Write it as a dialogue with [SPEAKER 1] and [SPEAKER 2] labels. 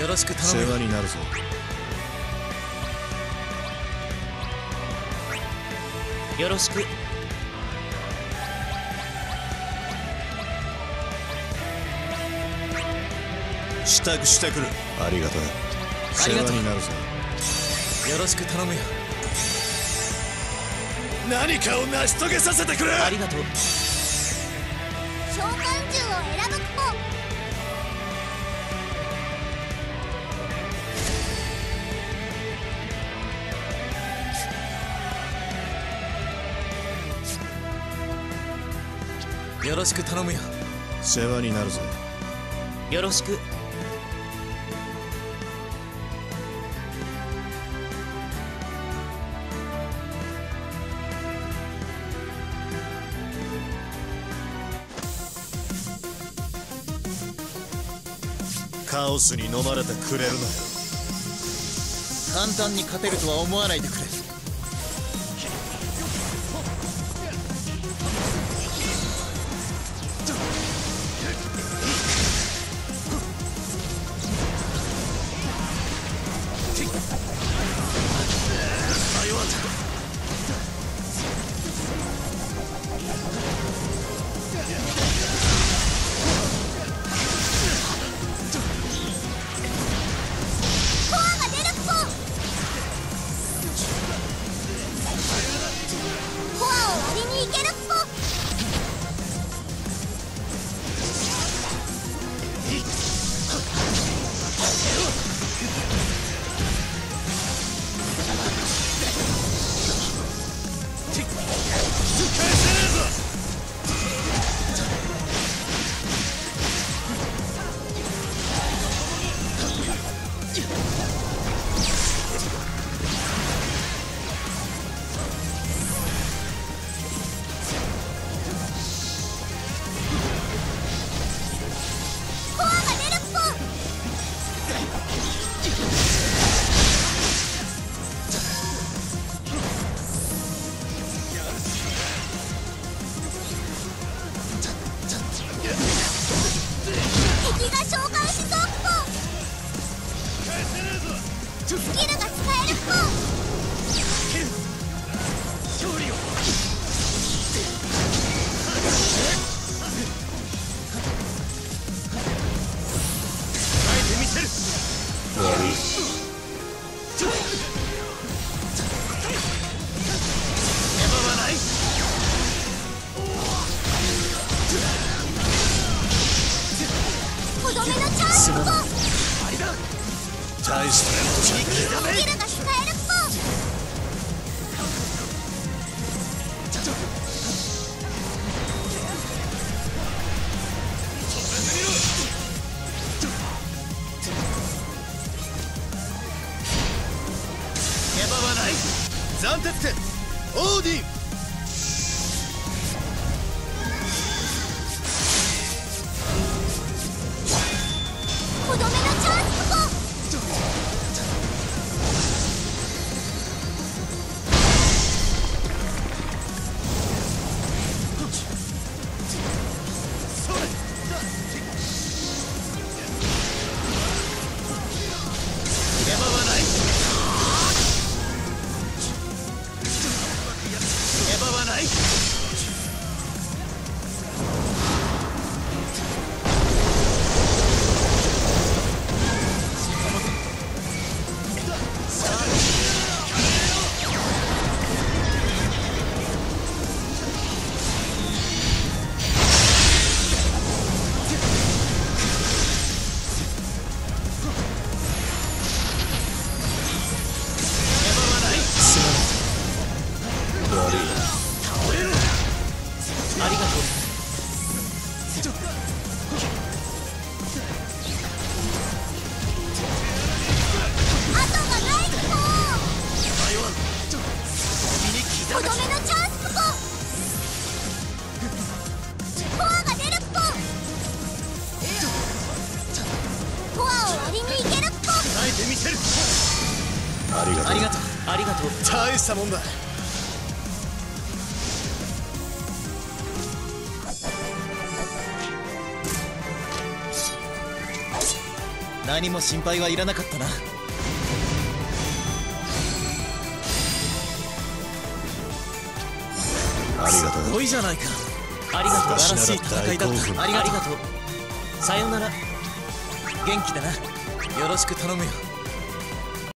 [SPEAKER 1] よろしく頼
[SPEAKER 2] 世
[SPEAKER 1] む
[SPEAKER 2] 話になるぞ。
[SPEAKER 1] よろしく。
[SPEAKER 2] 支度してくる。ありがとう世
[SPEAKER 1] ありがとう。
[SPEAKER 2] 話になるぞ。
[SPEAKER 1] よろしく頼むよ。
[SPEAKER 2] 何かを成し遂げさせてくれ。
[SPEAKER 1] ありがとうよろしく頼むよ。
[SPEAKER 2] 世話になるぞ
[SPEAKER 1] よろしく。
[SPEAKER 2] カオスに飲まれてくれるなよ。
[SPEAKER 1] 簡単に勝てるとは思わないでくれ
[SPEAKER 3] スキルが使えるポとどめのチャンスポ
[SPEAKER 2] 大したことじゃね
[SPEAKER 3] え
[SPEAKER 2] 暫定点。オーディン。
[SPEAKER 1] がとう
[SPEAKER 2] ありがとう。
[SPEAKER 1] ありがとう
[SPEAKER 2] 大したもんだ。
[SPEAKER 1] 何も心配はいらなかったな。
[SPEAKER 2] ありがとう。
[SPEAKER 1] すごいじゃないか。ありがとう。素晴らしい戦いだった。ありがとう。さようなら。元気でな。よろしく頼むよ